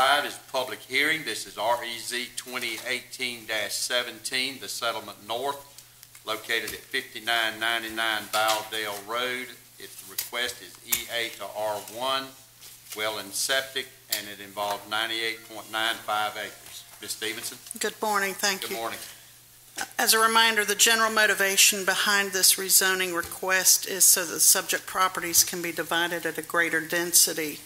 five is public hearing. This is REZ 2018-17, the Settlement North, located at 5999 Val Del Road. Its request is EA to R1, well and septic, and it involved 98.95 acres. Ms. Stevenson? Good morning, thank Good you. Good morning. As a reminder, the general motivation behind this rezoning request is so that subject properties can be divided at a greater density.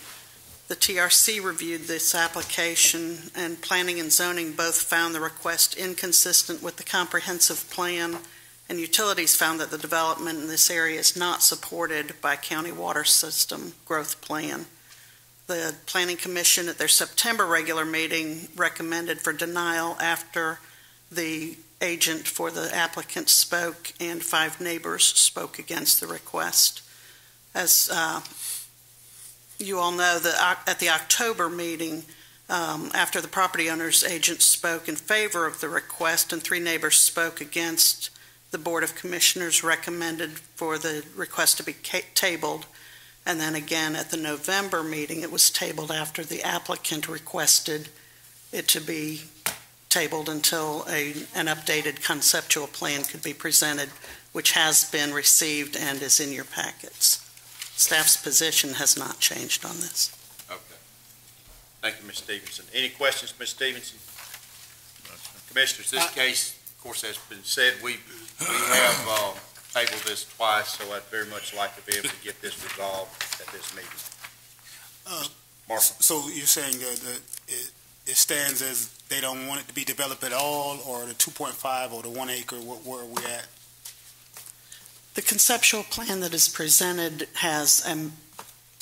The TRC reviewed this application, and Planning and Zoning both found the request inconsistent with the comprehensive plan, and Utilities found that the development in this area is not supported by county water system growth plan. The Planning Commission at their September regular meeting recommended for denial after the agent for the applicant spoke and five neighbors spoke against the request. As uh, you all know, that at the October meeting, um, after the property owner's agent spoke in favor of the request and three neighbors spoke against, the Board of Commissioners recommended for the request to be tabled. And then again, at the November meeting, it was tabled after the applicant requested it to be tabled until a, an updated conceptual plan could be presented, which has been received and is in your packets. Staff's position has not changed on this. Okay. Thank you, Ms. Stevenson. Any questions, Ms. Stevenson? Commissioners, this case, of course, has been said, we, we have, uh, tabled this twice, so I'd very much like to be able to get this resolved at this meeting. Uh, Marshall? So you're saying that that it, it stands as they don't want it to be developed at all, or the two point five, or the one acre, where, where are we at? The conceptual plan that is presented has an,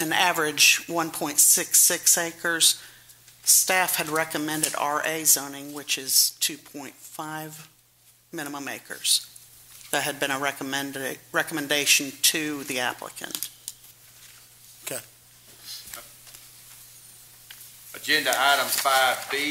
an average 1.66 acres. Staff had recommended RA zoning, which is 2.5 minimum acres. That had been a recommended, recommendation to the applicant. Okay. Agenda item five B